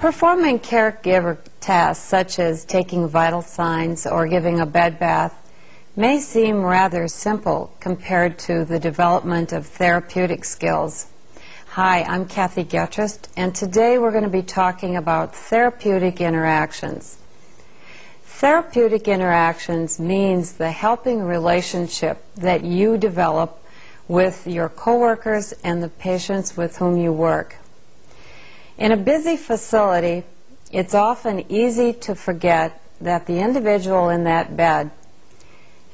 Performing caregiver tasks such as taking vital signs or giving a bed bath may seem rather simple compared to the development of therapeutic skills. Hi, I'm Kathy Getrist, and today we're going to be talking about therapeutic interactions. Therapeutic interactions means the helping relationship that you develop with your coworkers and the patients with whom you work. In a busy facility, it's often easy to forget that the individual in that bed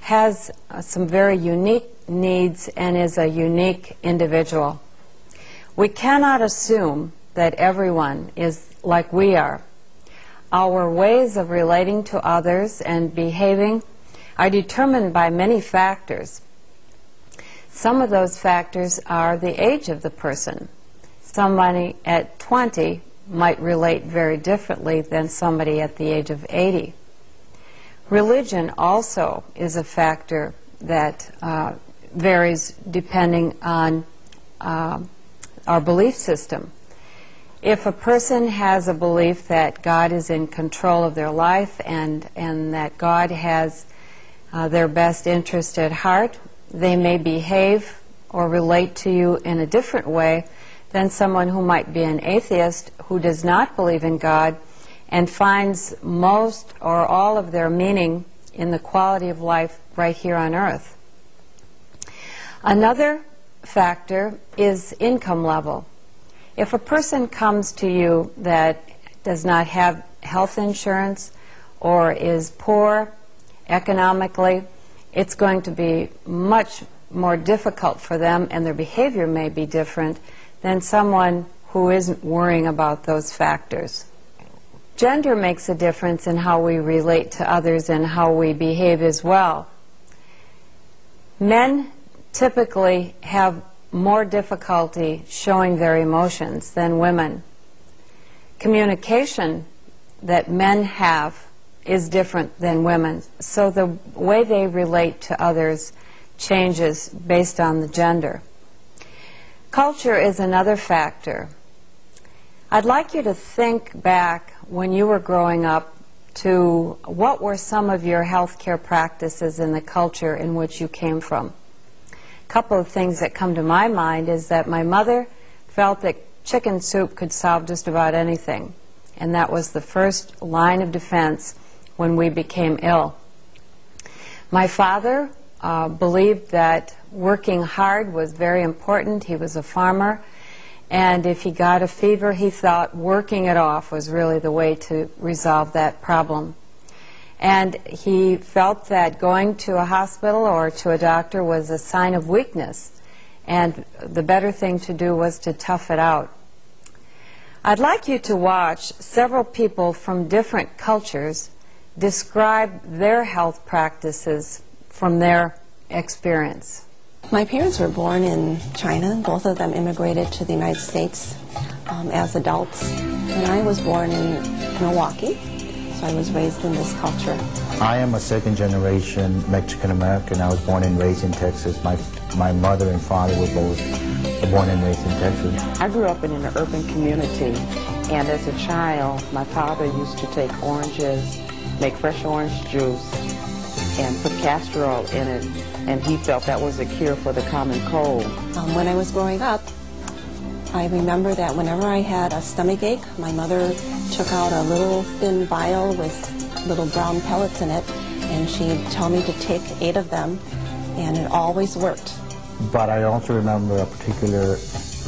has uh, some very unique needs and is a unique individual. We cannot assume that everyone is like we are. Our ways of relating to others and behaving are determined by many factors. Some of those factors are the age of the person. Somebody at 20 might relate very differently than somebody at the age of 80. Religion also is a factor that uh, varies depending on uh, our belief system. If a person has a belief that God is in control of their life and, and that God has uh, their best interest at heart, they may behave or relate to you in a different way than someone who might be an atheist who does not believe in God and finds most or all of their meaning in the quality of life right here on earth. Another factor is income level. If a person comes to you that does not have health insurance or is poor economically, it's going to be much more difficult for them and their behavior may be different than someone who isn't worrying about those factors. Gender makes a difference in how we relate to others and how we behave as well. Men typically have more difficulty showing their emotions than women. Communication that men have is different than women, so the way they relate to others changes based on the gender. Culture is another factor. I'd like you to think back when you were growing up to what were some of your healthcare practices in the culture in which you came from. A couple of things that come to my mind is that my mother felt that chicken soup could solve just about anything, and that was the first line of defense when we became ill. My father uh, believed that working hard was very important. He was a farmer and if he got a fever, he thought working it off was really the way to resolve that problem. And he felt that going to a hospital or to a doctor was a sign of weakness. And the better thing to do was to tough it out. I'd like you to watch several people from different cultures describe their health practices from their experience. My parents were born in China. Both of them immigrated to the United States um, as adults. And I was born in Milwaukee, so I was raised in this culture. I am a second generation Mexican American. I was born and raised in Texas. My, my mother and father were both born and raised in Texas. I grew up in an urban community, and as a child, my father used to take oranges, make fresh orange juice, and put castor oil in it and he felt that was a cure for the common cold. Um, when I was growing up, I remember that whenever I had a stomach ache, my mother took out a little thin vial with little brown pellets in it, and she'd tell me to take eight of them, and it always worked. But I also remember a particular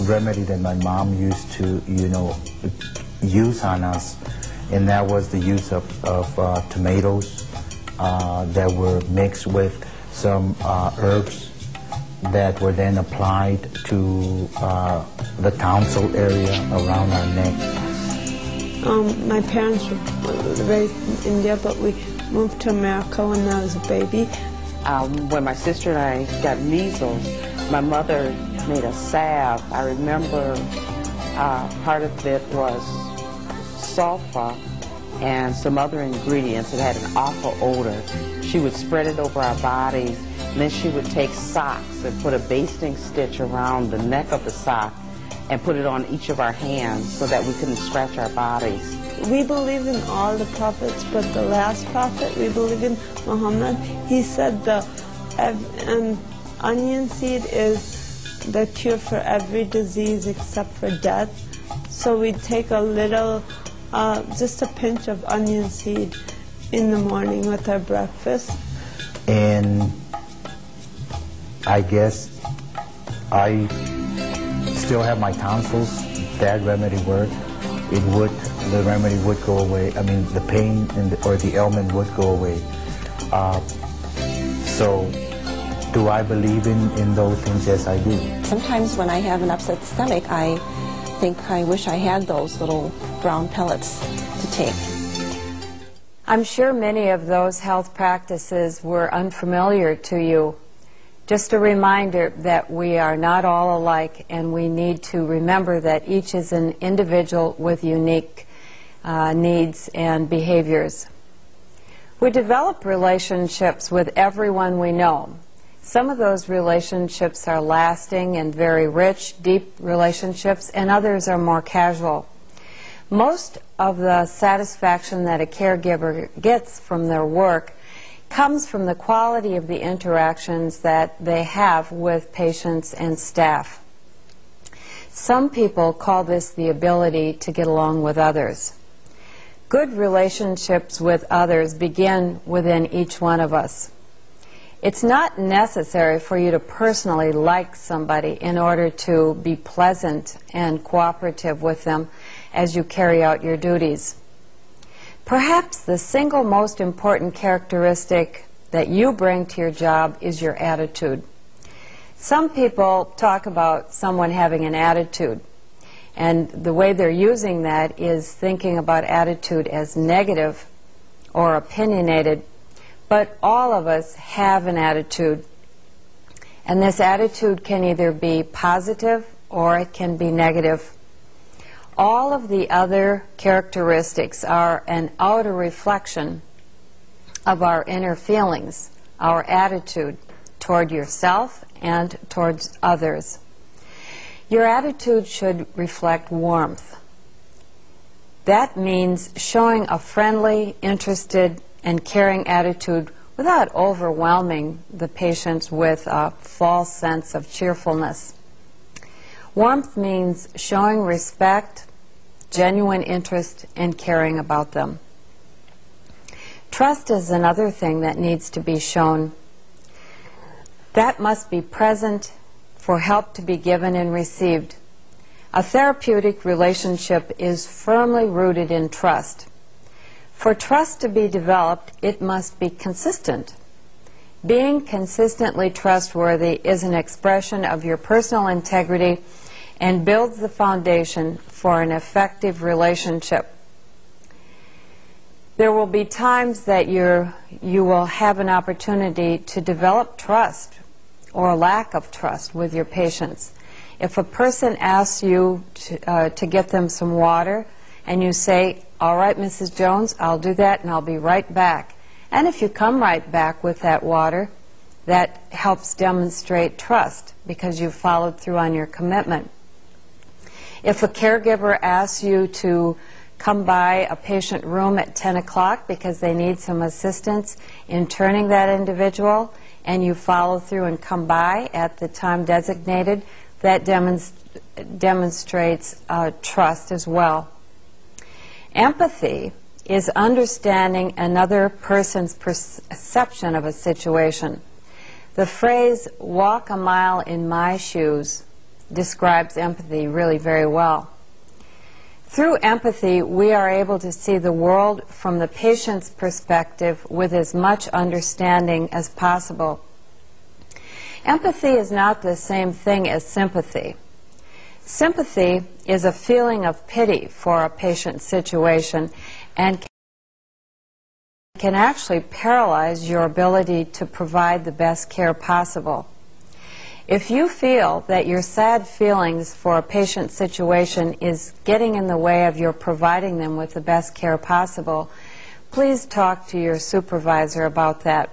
remedy that my mom used to, you know, use on us, and that was the use of, of uh, tomatoes uh, that were mixed with some uh, herbs that were then applied to uh, the tonsil area around our neck. Um, my parents were raised in India, but we moved to America when I was a baby. Um, when my sister and I got measles, my mother made a salve. I remember uh, part of it was sulfa and some other ingredients. It had an awful odor. She would spread it over our bodies, and then she would take socks and put a basting stitch around the neck of the sock and put it on each of our hands so that we couldn't scratch our bodies. We believe in all the prophets, but the last prophet, we believe in Muhammad. He said the um, onion seed is the cure for every disease except for death. So we take a little, uh, just a pinch of onion seed in the morning with our breakfast. and I guess I still have my tonsils. That remedy worked. It would, the remedy would go away. I mean, the pain and the, or the ailment would go away. Uh, so, do I believe in, in those things? Yes, I do. Sometimes when I have an upset stomach, I think I wish I had those little brown pellets to take. I'm sure many of those health practices were unfamiliar to you. Just a reminder that we are not all alike, and we need to remember that each is an individual with unique uh, needs and behaviors. We develop relationships with everyone we know. Some of those relationships are lasting and very rich, deep relationships, and others are more casual. Most of the satisfaction that a caregiver gets from their work comes from the quality of the interactions that they have with patients and staff. Some people call this the ability to get along with others. Good relationships with others begin within each one of us. It's not necessary for you to personally like somebody in order to be pleasant and cooperative with them as you carry out your duties. Perhaps the single most important characteristic that you bring to your job is your attitude. Some people talk about someone having an attitude, and the way they're using that is thinking about attitude as negative or opinionated, but all of us have an attitude. And this attitude can either be positive or it can be negative. All of the other characteristics are an outer reflection of our inner feelings, our attitude toward yourself and towards others. Your attitude should reflect warmth. That means showing a friendly, interested, and caring attitude without overwhelming the patients with a false sense of cheerfulness. Warmth means showing respect, genuine interest, and caring about them. Trust is another thing that needs to be shown. That must be present for help to be given and received. A therapeutic relationship is firmly rooted in trust. For trust to be developed, it must be consistent. Being consistently trustworthy is an expression of your personal integrity and builds the foundation for an effective relationship. There will be times that you're, you will have an opportunity to develop trust or a lack of trust with your patients. If a person asks you to, uh, to get them some water and you say, all right, Mrs. Jones, I'll do that and I'll be right back. And if you come right back with that water, that helps demonstrate trust because you've followed through on your commitment. If a caregiver asks you to come by a patient room at 10 o'clock because they need some assistance in turning that individual, and you follow through and come by at the time designated, that demonst demonstrates uh, trust as well. Empathy is understanding another person's perception of a situation. The phrase, walk a mile in my shoes, describes empathy really very well. Through empathy, we are able to see the world from the patient's perspective with as much understanding as possible. Empathy is not the same thing as sympathy. Sympathy is a feeling of pity for a patient's situation and can actually paralyze your ability to provide the best care possible. If you feel that your sad feelings for a patient's situation is getting in the way of your providing them with the best care possible, please talk to your supervisor about that.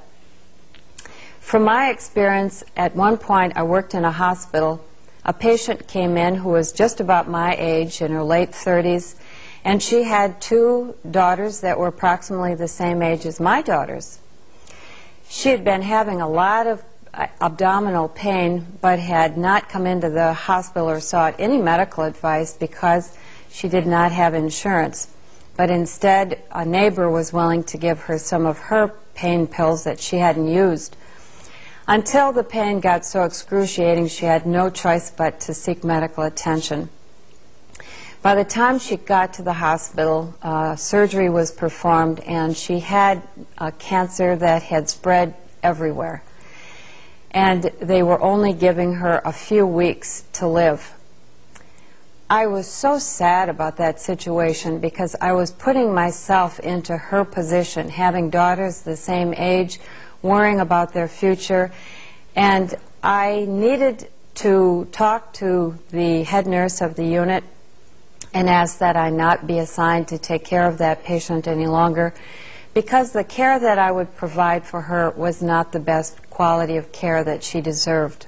From my experience, at one point I worked in a hospital. a patient came in who was just about my age, in her late 30s, and she had two daughters that were approximately the same age as my daughters. She had been having a lot of abdominal pain, but had not come into the hospital or sought any medical advice because she did not have insurance. But instead, a neighbor was willing to give her some of her pain pills that she hadn't used. Until the pain got so excruciating, she had no choice but to seek medical attention. By the time she got to the hospital, uh, surgery was performed, and she had a cancer that had spread everywhere. And they were only giving her a few weeks to live. I was so sad about that situation because I was putting myself into her position, having daughters the same age, worrying about their future, and I needed to talk to the head nurse of the unit and ask that I not be assigned to take care of that patient any longer because the care that I would provide for her was not the best quality of care that she deserved.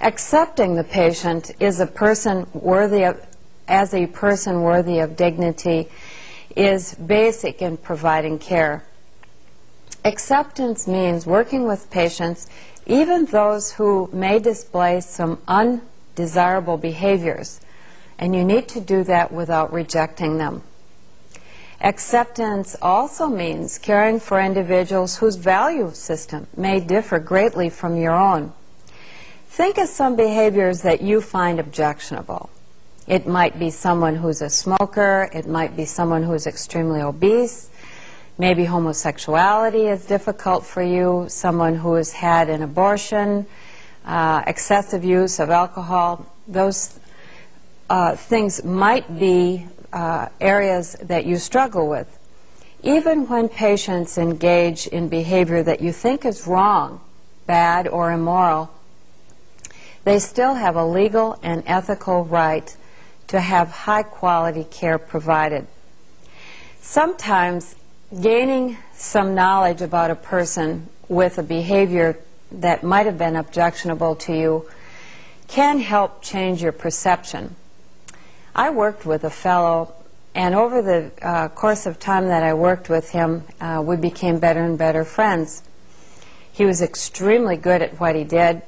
Accepting the patient is a person worthy of, as a person worthy of dignity is basic in providing care. Acceptance means working with patients, even those who may display some undesirable behaviors, and you need to do that without rejecting them. Acceptance also means caring for individuals whose value system may differ greatly from your own. Think of some behaviors that you find objectionable. It might be someone who's a smoker, it might be someone who's extremely obese, maybe homosexuality is difficult for you, someone who has had an abortion, uh, excessive use of alcohol. Those uh, things might be uh, areas that you struggle with. Even when patients engage in behavior that you think is wrong, bad, or immoral, they still have a legal and ethical right to have high quality care provided. Sometimes gaining some knowledge about a person with a behavior that might have been objectionable to you can help change your perception. I worked with a fellow, and over the uh, course of time that I worked with him, uh, we became better and better friends. He was extremely good at what he did.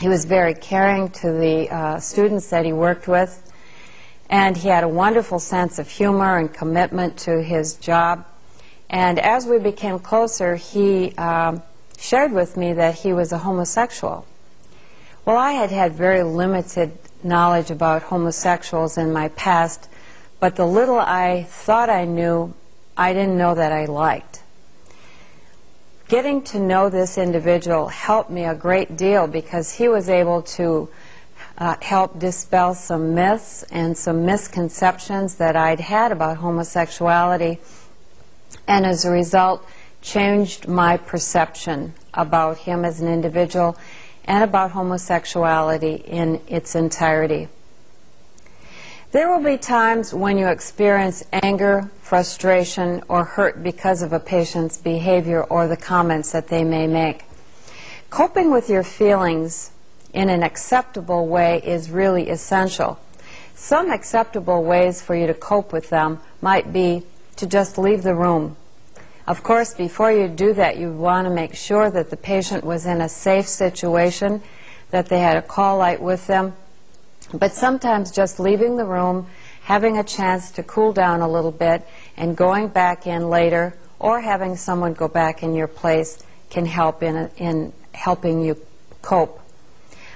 He was very caring to the uh, students that he worked with, and he had a wonderful sense of humor and commitment to his job. And as we became closer, he um, shared with me that he was a homosexual. Well, I had had very limited knowledge about homosexuals in my past, but the little I thought I knew, I didn't know that I liked. Getting to know this individual helped me a great deal because he was able to uh, help dispel some myths and some misconceptions that I'd had about homosexuality, and as a result, changed my perception about him as an individual and about homosexuality in its entirety. There will be times when you experience anger, frustration, or hurt because of a patient's behavior or the comments that they may make. Coping with your feelings in an acceptable way is really essential. Some acceptable ways for you to cope with them might be to just leave the room of course, before you do that, you want to make sure that the patient was in a safe situation, that they had a call light with them. But sometimes just leaving the room, having a chance to cool down a little bit, and going back in later, or having someone go back in your place can help in, in helping you cope.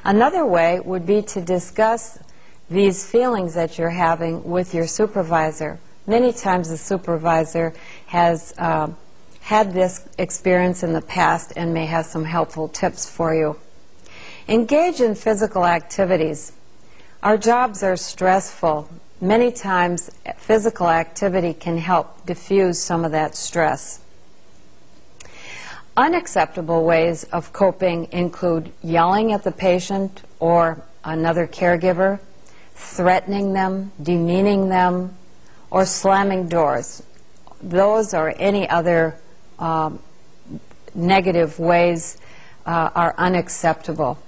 Another way would be to discuss these feelings that you're having with your supervisor. Many times the supervisor has uh, had this experience in the past and may have some helpful tips for you. Engage in physical activities. Our jobs are stressful. Many times physical activity can help diffuse some of that stress. Unacceptable ways of coping include yelling at the patient or another caregiver, threatening them, demeaning them, or slamming doors. Those or any other um, negative ways uh, are unacceptable.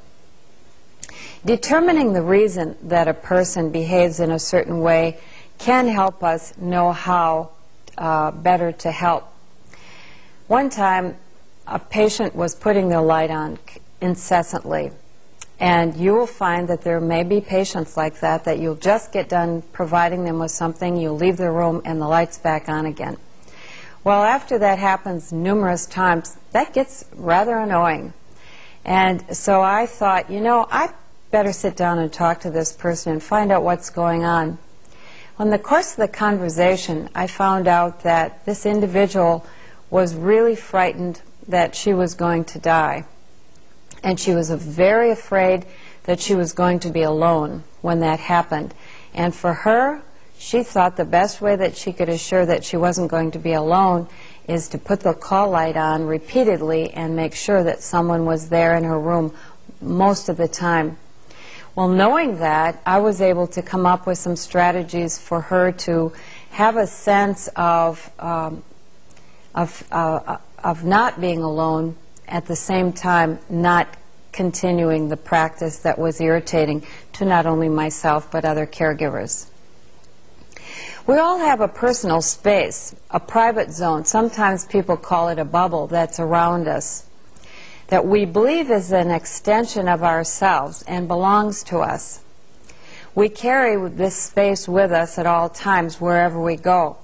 Determining the reason that a person behaves in a certain way can help us know how uh, better to help. One time, a patient was putting their light on incessantly. And you will find that there may be patients like that, that you'll just get done providing them with something, you'll leave the room, and the light's back on again. Well, after that happens numerous times, that gets rather annoying. And so I thought, you know, I better sit down and talk to this person and find out what's going on. In the course of the conversation, I found out that this individual was really frightened that she was going to die. And she was very afraid that she was going to be alone when that happened. And for her, she thought the best way that she could assure that she wasn't going to be alone is to put the call light on repeatedly and make sure that someone was there in her room most of the time. Well, knowing that, I was able to come up with some strategies for her to have a sense of, um, of, uh, of not being alone at the same time not continuing the practice that was irritating to not only myself but other caregivers. We all have a personal space, a private zone. Sometimes people call it a bubble that's around us, that we believe is an extension of ourselves and belongs to us. We carry this space with us at all times wherever we go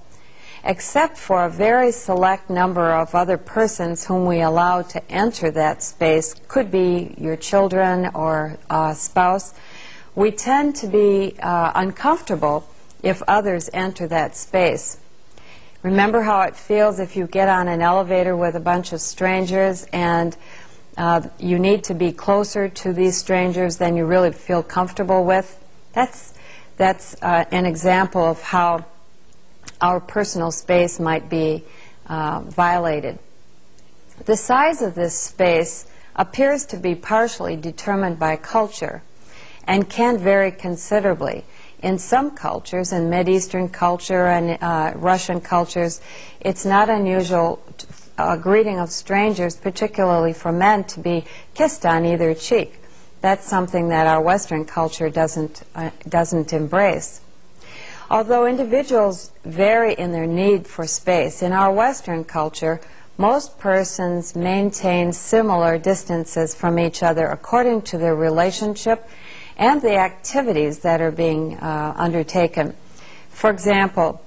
except for a very select number of other persons whom we allow to enter that space, could be your children or a spouse, we tend to be uh, uncomfortable if others enter that space. Remember how it feels if you get on an elevator with a bunch of strangers and uh, you need to be closer to these strangers than you really feel comfortable with? That's, that's uh, an example of how our personal space might be uh, violated. The size of this space appears to be partially determined by culture and can vary considerably. In some cultures, in Mideastern culture and uh, Russian cultures, it's not unusual a greeting of strangers, particularly for men, to be kissed on either cheek. That's something that our Western culture doesn't, uh, doesn't embrace. Although individuals vary in their need for space, in our Western culture, most persons maintain similar distances from each other according to their relationship and the activities that are being uh, undertaken. For example,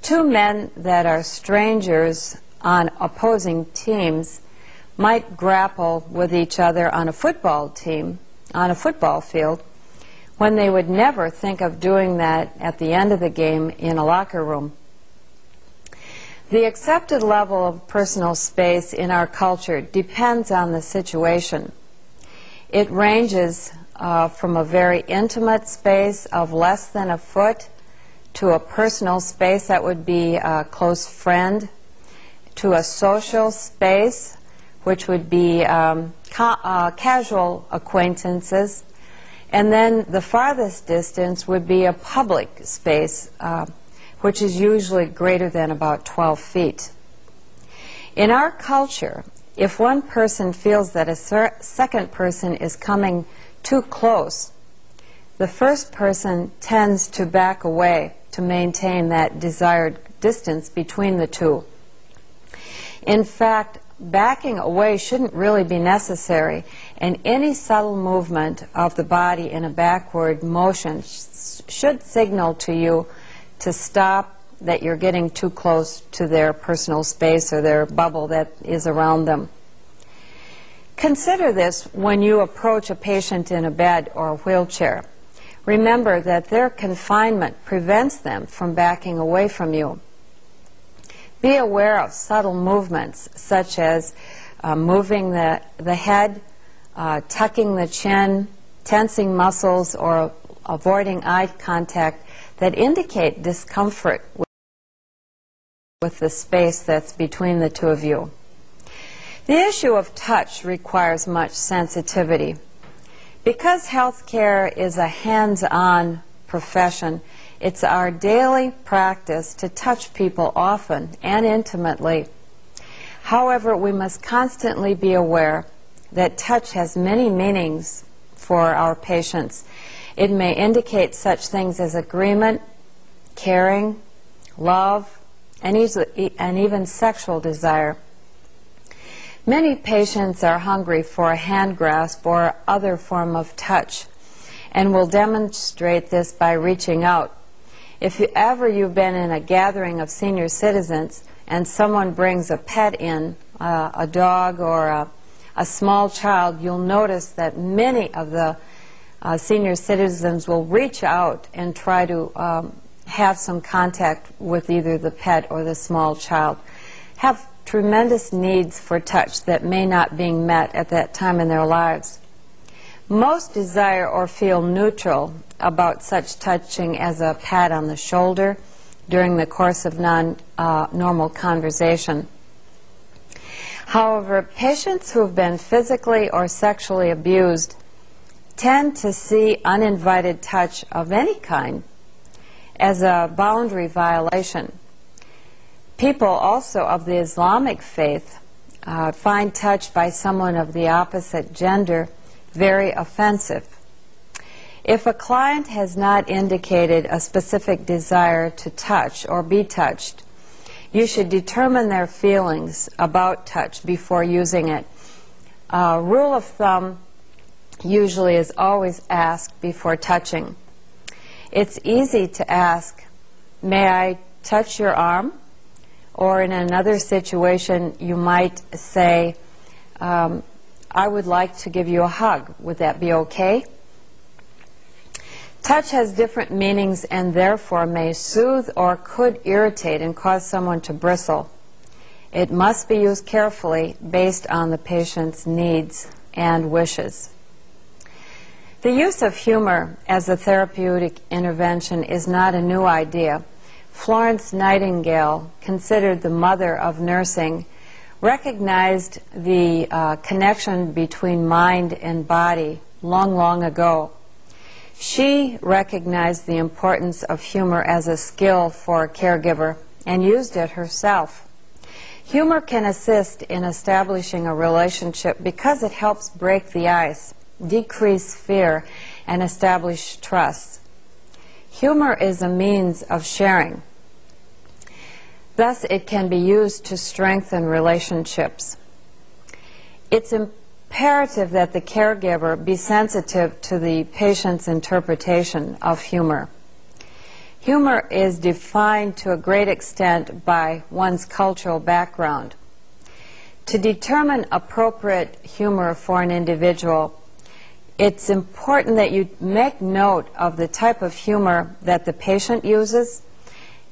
two men that are strangers on opposing teams might grapple with each other on a football team, on a football field, when they would never think of doing that at the end of the game in a locker room. The accepted level of personal space in our culture depends on the situation. It ranges uh, from a very intimate space of less than a foot to a personal space that would be a close friend to a social space which would be um, ca uh, casual acquaintances and then the farthest distance would be a public space, uh, which is usually greater than about 12 feet. In our culture, if one person feels that a second person is coming too close, the first person tends to back away to maintain that desired distance between the two. In fact, backing away shouldn't really be necessary, and any subtle movement of the body in a backward motion sh should signal to you to stop that you're getting too close to their personal space or their bubble that is around them. Consider this when you approach a patient in a bed or a wheelchair. Remember that their confinement prevents them from backing away from you. Be aware of subtle movements such as uh, moving the, the head, uh, tucking the chin, tensing muscles, or avoiding eye contact that indicate discomfort with, with the space that's between the two of you. The issue of touch requires much sensitivity. Because healthcare is a hands-on profession, it's our daily practice to touch people often and intimately. However, we must constantly be aware that touch has many meanings for our patients. It may indicate such things as agreement, caring, love, and, and even sexual desire. Many patients are hungry for a hand grasp or other form of touch and will demonstrate this by reaching out. If ever you've been in a gathering of senior citizens and someone brings a pet in, uh, a dog or a, a, small child, you'll notice that many of the uh, senior citizens will reach out and try to um, have some contact with either the pet or the small child. Have tremendous needs for touch that may not be met at that time in their lives. Most desire or feel neutral about such touching as a pat on the shoulder during the course of non-normal uh, conversation. However, patients who have been physically or sexually abused tend to see uninvited touch of any kind as a boundary violation. People also of the Islamic faith uh, find touch by someone of the opposite gender very offensive. If a client has not indicated a specific desire to touch or be touched, you should determine their feelings about touch before using it. Uh, rule of thumb usually is always ask before touching. It's easy to ask, may I touch your arm? Or in another situation, you might say, um, I would like to give you a hug. Would that be okay? Touch has different meanings and therefore may soothe or could irritate and cause someone to bristle. It must be used carefully based on the patient's needs and wishes. The use of humor as a therapeutic intervention is not a new idea. Florence Nightingale, considered the mother of nursing, recognized the uh, connection between mind and body long, long ago. She recognized the importance of humor as a skill for a caregiver and used it herself. Humor can assist in establishing a relationship because it helps break the ice, decrease fear, and establish trust. Humor is a means of sharing. Thus, it can be used to strengthen relationships. It's imperative that the caregiver be sensitive to the patient's interpretation of humor. Humor is defined to a great extent by one's cultural background. To determine appropriate humor for an individual, it's important that you make note of the type of humor that the patient uses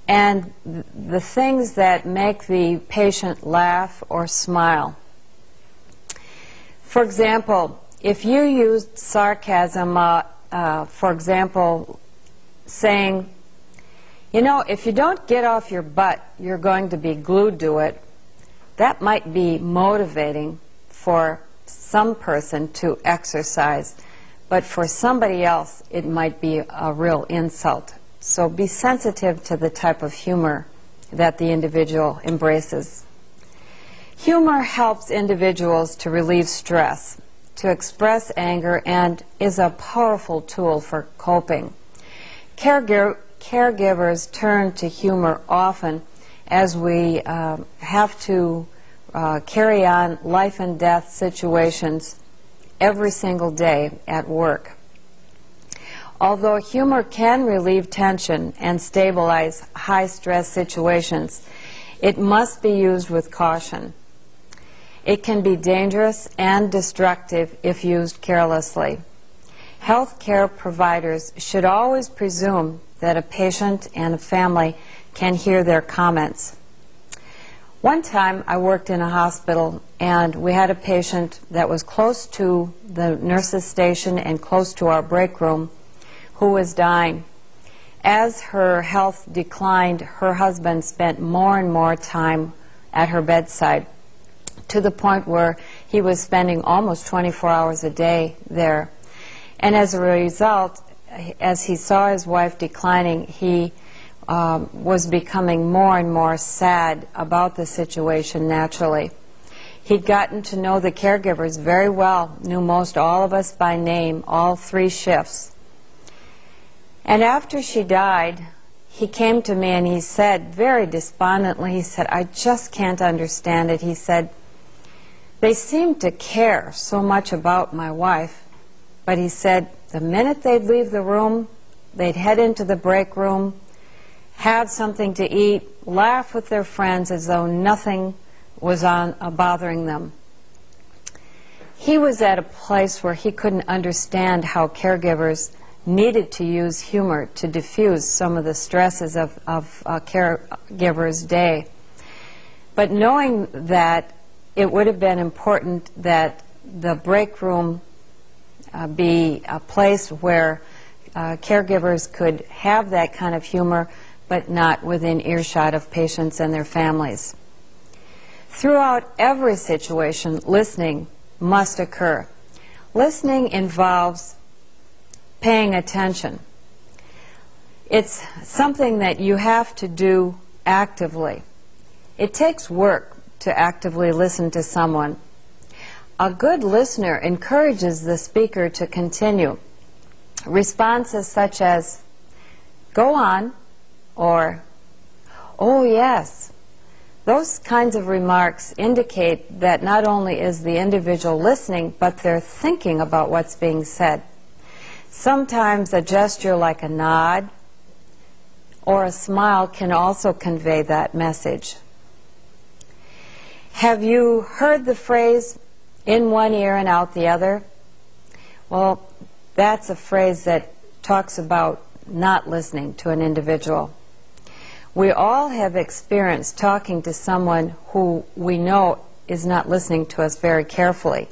and the things that make the patient laugh or smile. For example, if you used sarcasm, uh, uh, for example, saying, you know, if you don't get off your butt, you're going to be glued to it, that might be motivating for some person to exercise, but for somebody else, it might be a real insult. So be sensitive to the type of humor that the individual embraces. Humor helps individuals to relieve stress, to express anger, and is a powerful tool for coping. caregivers turn to humor often as we uh, have to uh, carry on life and death situations every single day at work. Although humor can relieve tension and stabilize high stress situations, it must be used with caution. It can be dangerous and destructive if used carelessly. Health care providers should always presume that a patient and a family can hear their comments. One time I worked in a hospital and we had a patient that was close to the nurse's station and close to our break room who was dying. As her health declined, her husband spent more and more time at her bedside to the point where he was spending almost 24 hours a day there. And as a result, as he saw his wife declining, he um, was becoming more and more sad about the situation naturally. He'd gotten to know the caregivers very well, knew most all of us by name, all three shifts. And after she died, he came to me and he said, very despondently, he said, I just can't understand it. He said, they seemed to care so much about my wife, but he said, the minute they'd leave the room, they'd head into the break room, have something to eat, laugh with their friends as though nothing was on uh, bothering them. He was at a place where he couldn't understand how caregivers needed to use humor to diffuse some of the stresses of, of a caregiver's day. But knowing that it would have been important that the break room uh, be a place where uh, caregivers could have that kind of humor, but not within earshot of patients and their families. Throughout every situation, listening must occur. Listening involves paying attention. It's something that you have to do actively. It takes work to actively listen to someone. A good listener encourages the speaker to continue. Responses such as, go on, or, oh yes, those kinds of remarks indicate that not only is the individual listening, but they're thinking about what's being said. Sometimes a gesture like a nod or a smile can also convey that message. Have you heard the phrase, in one ear and out the other? Well, that's a phrase that talks about not listening to an individual. We all have experienced talking to someone who we know is not listening to us very carefully.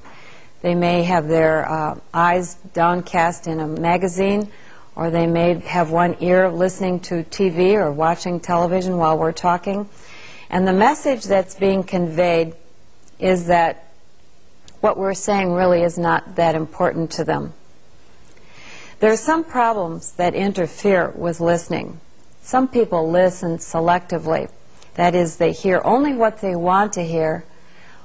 They may have their uh, eyes downcast in a magazine, or they may have one ear listening to TV or watching television while we're talking. And the message that's being conveyed is that what we're saying really is not that important to them. There are some problems that interfere with listening. Some people listen selectively. That is, they hear only what they want to hear,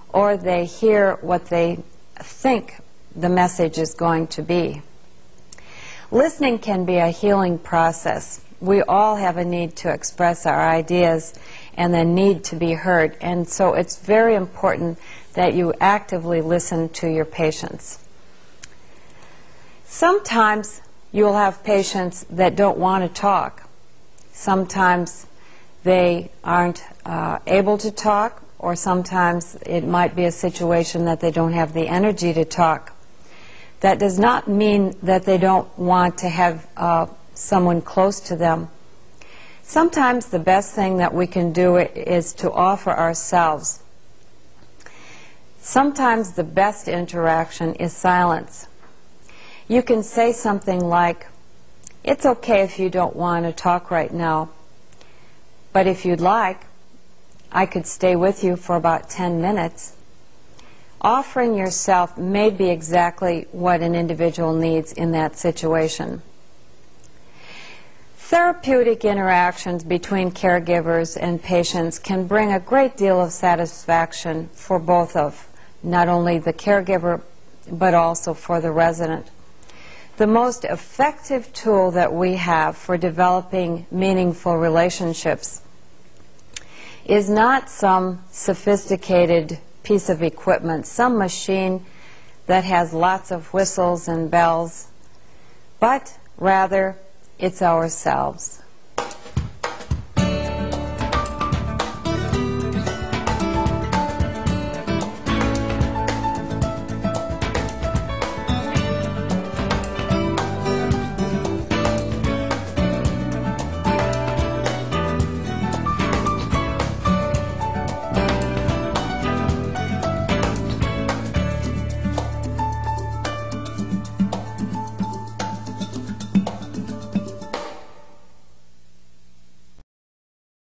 or they hear what they think the message is going to be. Listening can be a healing process. We all have a need to express our ideas and the need to be heard, and so it's very important that you actively listen to your patients. Sometimes you'll have patients that don't want to talk. Sometimes they aren't uh, able to talk, or sometimes it might be a situation that they don't have the energy to talk. That does not mean that they don't want to have uh, someone close to them. Sometimes the best thing that we can do is to offer ourselves. Sometimes the best interaction is silence. You can say something like, it's okay if you don't want to talk right now, but if you'd like, I could stay with you for about 10 minutes. Offering yourself may be exactly what an individual needs in that situation. Therapeutic interactions between caregivers and patients can bring a great deal of satisfaction for both of not only the caregiver but also for the resident. The most effective tool that we have for developing meaningful relationships is not some sophisticated piece of equipment, some machine that has lots of whistles and bells, but rather it's ourselves.